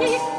Peace.